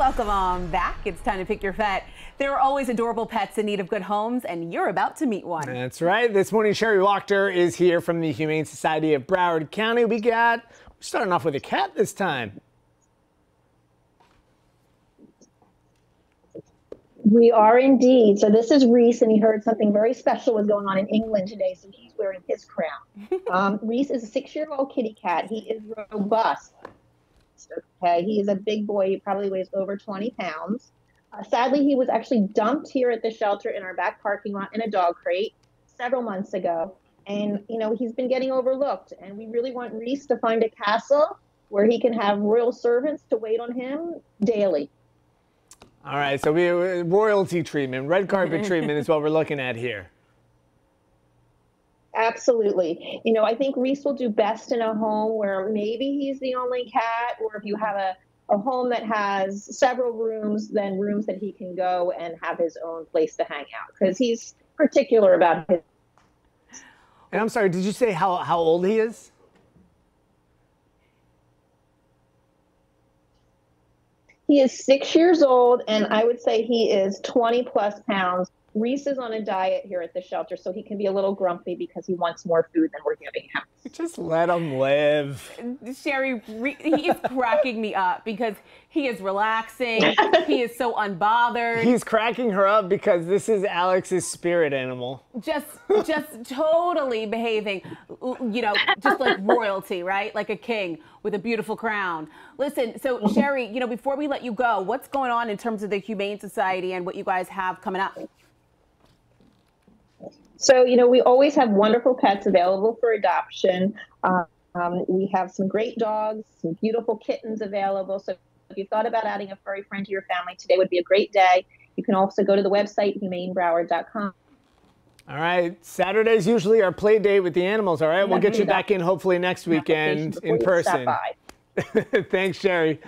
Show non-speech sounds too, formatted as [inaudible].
welcome on back. It's time to pick your pet. There are always adorable pets in need of good homes, and you're about to meet one. That's right. This morning, Sherry Wachter is here from the Humane Society of Broward County. We got, we're starting off with a cat this time. We are indeed. So this is Reese, and he heard something very special was going on in England today, so he's wearing his crown. [laughs] Um, Reese is a six-year-old kitty cat. He is robust. Okay, he is a big boy. He probably weighs over 20 pounds. Uh, sadly, he was actually dumped here at the shelter in our back parking lot in a dog crate several months ago. And, you know, he's been getting overlooked. And we really want Reese to find a castle where he can have royal servants to wait on him daily. All right, so we royalty treatment, red carpet [laughs] treatment is what we're looking at here. Absolutely. You know, I think Reese will do best in a home where maybe he's the only cat, or if you have a, a home that has several rooms, then rooms that he can go and have his own place to hang out because he's particular about his. And I'm sorry, did you say how, how old he is? He is six years old, and mm-hmm. I would say he is 20 plus pounds Reese is on a diet here at the shelter, so he can be a little grumpy because he wants more food than we're giving him. Just let him live. Sherry, he is cracking me up because he is relaxing. he is so unbothered. He's cracking her up because this is Alex's spirit animal. Just, just totally behaving, you know, just like royalty, right? Like a king with a beautiful crown. Listen, so Sherry, you know, before we let you go, what's going on in terms of the Humane Society and what you guys have coming up? So, you know, we always have wonderful pets available for adoption. Um, we have some great dogs, some beautiful kittens available. So, if you thought about adding a furry friend to your family, today would be a great day. You can also go to the website, humanebroward.com. All right. Saturdays usually our play date with the animals. All right. We'll get you back in hopefully next weekend in person. [laughs] Thanks, Sherry.